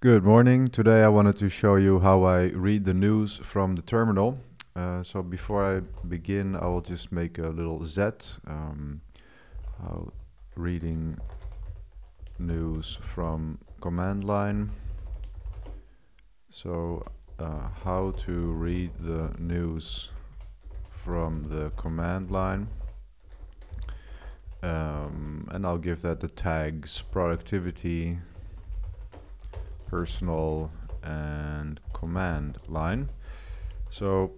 Good morning. Today I wanted to show you how I read the news from the terminal. Uh, so before I begin, I will just make a little Z. Um, how reading news from command line. So uh, how to read the news from the command line. Um, and I'll give that the tags productivity personal and command line. So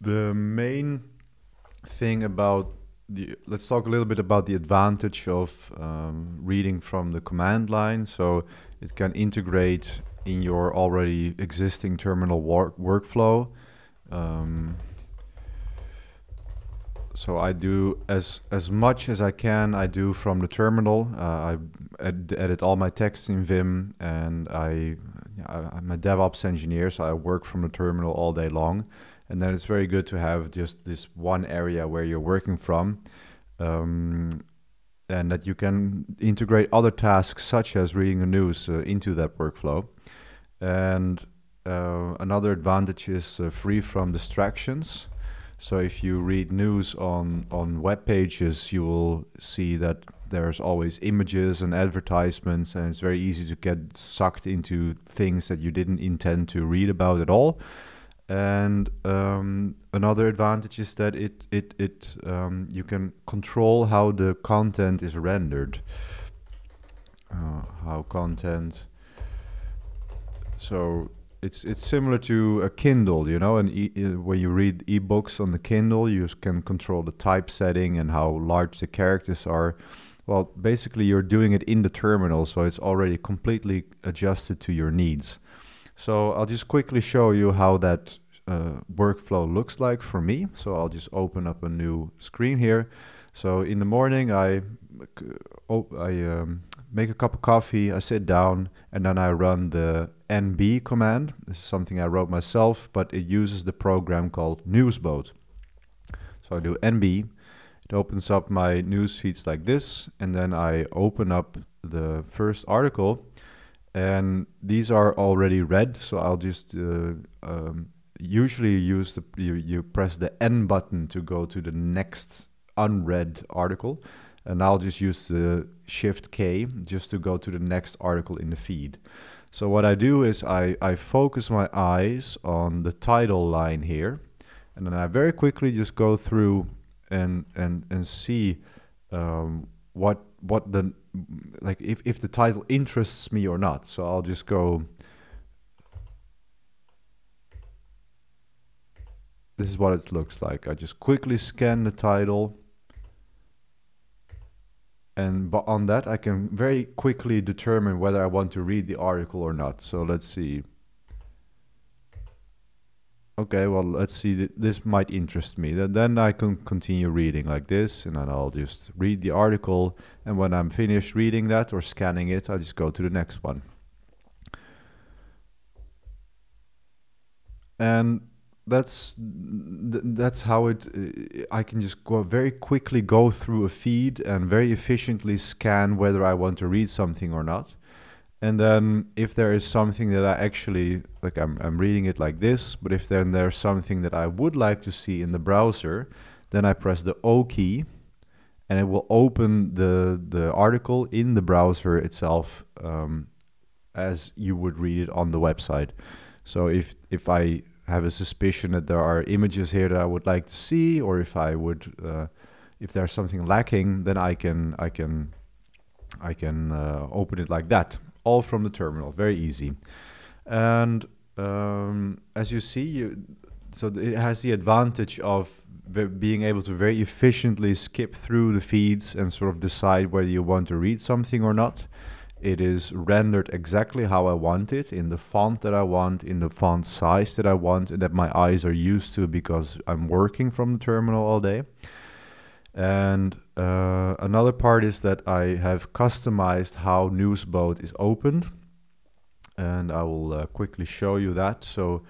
the main thing about the let's talk a little bit about the advantage of um, reading from the command line. So it can integrate in your already existing terminal work workflow. Um, so I do as as much as I can. I do from the terminal. Uh, I ed edit all my text in Vim, and I, I'm a DevOps engineer, so I work from the terminal all day long. And then it's very good to have just this one area where you're working from, um, and that you can integrate other tasks such as reading the news uh, into that workflow. And uh, another advantage is uh, free from distractions. So if you read news on, on web pages, you will see that there's always images and advertisements, and it's very easy to get sucked into things that you didn't intend to read about at all. And um, another advantage is that it it it um, you can control how the content is rendered. Uh, how content. So it's it's similar to a Kindle, you know, and e when you read ebooks on the Kindle, you can control the typesetting and how large the characters are. Well, basically, you're doing it in the terminal, so it's already completely adjusted to your needs. So I'll just quickly show you how that uh, workflow looks like for me. So I'll just open up a new screen here. So in the morning, I, oh I um, make a cup of coffee, I sit down, and then I run the NB command. This is something I wrote myself, but it uses the program called Newsboat. So I do NB, it opens up my news feeds like this, and then I open up the first article, and these are already read, so I'll just uh, um, usually use the you, you press the N button to go to the next unread article and I'll just use the shift K just to go to the next article in the feed. So what I do is I, I focus my eyes on the title line here and then I very quickly just go through and and and see um, what what the like if, if the title interests me or not. So I'll just go this is what it looks like. I just quickly scan the title and but on that I can very quickly determine whether I want to read the article or not. So let's see. Okay, well, let's see, this might interest me. Then I can continue reading like this, and then I'll just read the article, and when I'm finished reading that or scanning it, I'll just go to the next one. And that's that's how it uh, I can just go very quickly go through a feed and very efficiently scan whether I want to read something or not. And then if there is something that I actually like I'm, I'm reading it like this but if then there's something that I would like to see in the browser then I press the O key and it will open the the article in the browser itself um, as you would read it on the website. So if if I have a suspicion that there are images here that I would like to see, or if I would, uh, if there's something lacking, then I can I can I can uh, open it like that, all from the terminal, very easy. And um, as you see, you, so it has the advantage of being able to very efficiently skip through the feeds and sort of decide whether you want to read something or not. It is rendered exactly how I want it, in the font that I want, in the font size that I want, and that my eyes are used to because I'm working from the terminal all day. And uh, another part is that I have customized how Newsboat is opened. And I will uh, quickly show you that. So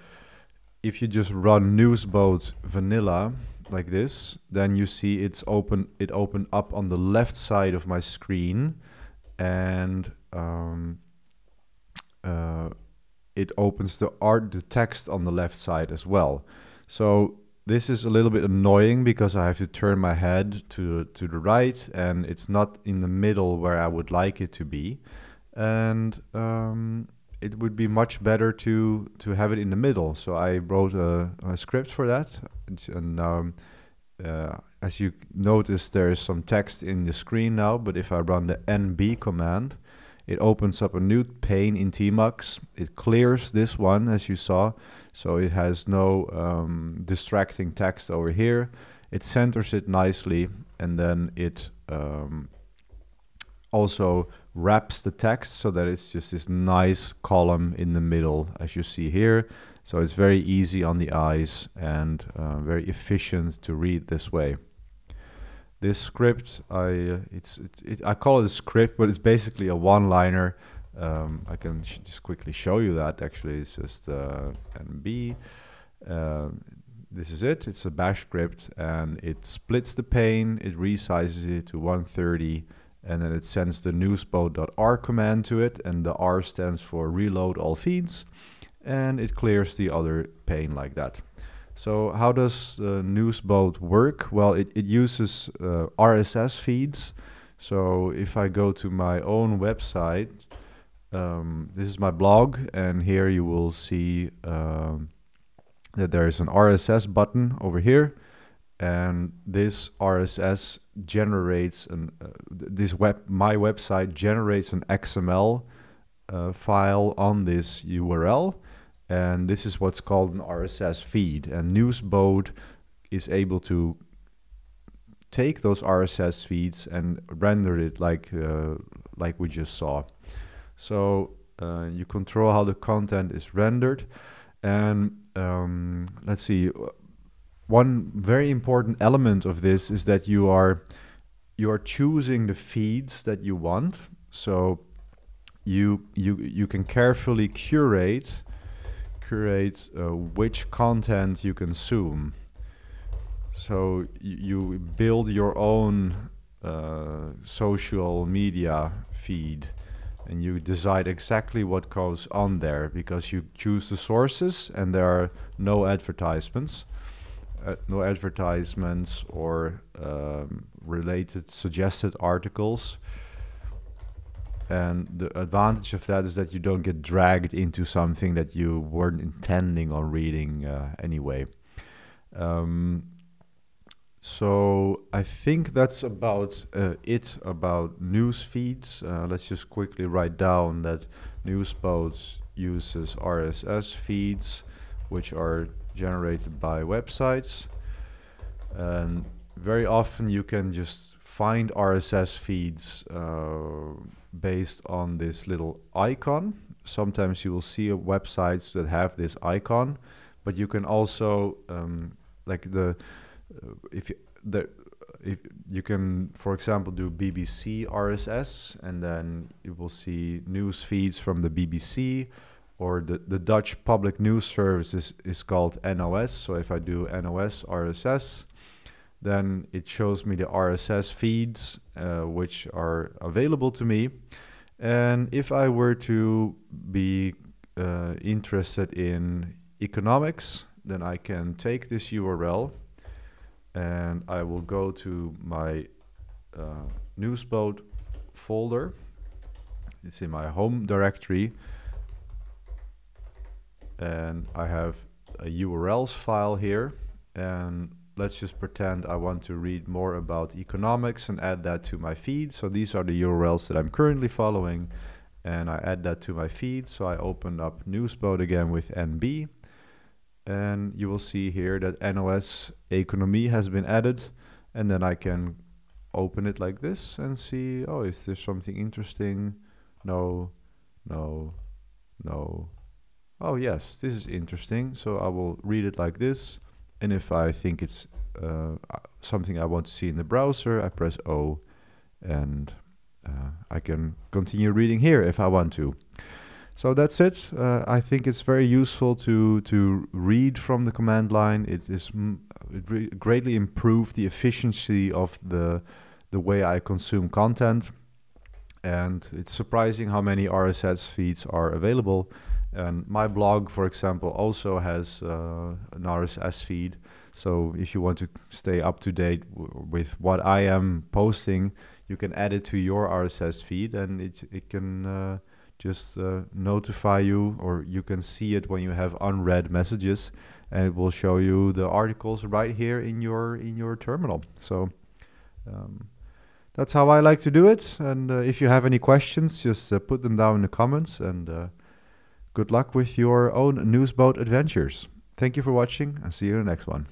if you just run Newsboat vanilla like this, then you see it's open. It opened up on the left side of my screen, and um, it opens the art the text on the left side as well. So this is a little bit annoying because I have to turn my head to to the right and it's not in the middle where I would like it to be. And um, it would be much better to to have it in the middle. So I wrote a, a script for that, and um, uh, as you notice, there is some text in the screen now. But if I run the nb command, it opens up a new pane in Tmux. It clears this one, as you saw, so it has no um, distracting text over here. It centers it nicely, and then it um, also wraps the text so that it's just this nice column in the middle as you see here. So it's very easy on the eyes and uh, very efficient to read this way. This script, I uh, it's it, it, I call it a script, but it's basically a one-liner. Um, I can just quickly show you that. Actually, it's just uh, NB. Uh, this is it. It's a Bash script, and it splits the pane. It resizes it to 130 and then it sends the newsboat.r command to it and the r stands for reload all feeds and it clears the other pane like that so how does the newsboat work? Well it, it uses uh, rss feeds. So if i go to my own website um, this is my blog and here you will see um, that there is an rss button over here. And this RSS generates an uh, this web my website generates an XML uh, file on this URL, and this is what's called an RSS feed. And Newsboat is able to take those RSS feeds and render it like uh, like we just saw. So uh, you control how the content is rendered, and um, let's see one very important element of this is that you are you are choosing the feeds that you want. So you you you can carefully curate curate uh, which content you consume. So you build your own uh, social media feed and you decide exactly what goes on there because you choose the sources and there are no advertisements uh, no advertisements or um, related suggested articles. And the advantage of that is that you don't get dragged into something that you weren't intending on reading uh, anyway. Um, so I think that's about uh, it about news feeds. Uh, let's just quickly write down that Newsboat uses RSS feeds, which are generated by websites. And very often you can just find RSS feeds uh, based on this little icon. Sometimes you will see websites that have this icon, but you can also um, like the uh, if you, the if you can, for example, do BBC RSS, and then you will see news feeds from the BBC or the, the Dutch public news service is, is called NOS. So if I do NOS RSS, then it shows me the RSS feeds uh, which are available to me. And if I were to be uh, interested in economics, then I can take this URL and I will go to my uh, Newsboat folder. It's in my home directory and I have a URLs file here and let's just pretend I want to read more about economics and add that to my feed. So these are the URLs that I'm currently following and I add that to my feed. So I open up Newsboat again with NB and you will see here that NOS Economy has been added and then I can open it like this and see, oh, is there something interesting? No, no, no, oh yes, this is interesting. So I will read it like this. And if I think it's uh, something I want to see in the browser, I press O and uh, I can continue reading here if I want to. So that's it. Uh, I think it's very useful to to read from the command line. It is it greatly improved the efficiency of the the way I consume content, and it's surprising how many RSS feeds are available And my blog, for example, also has uh, an RSS feed. So if you want to stay up to date with what I am posting, you can add it to your RSS feed, and it it can uh, just uh, notify you, or you can see it when you have unread messages, and it will show you the articles right here in your in your terminal. So. Um, that's how I like to do it. And uh, if you have any questions, just uh, put them down in the comments. And uh, good luck with your own newsboat adventures. Thank you for watching and see you in the next one.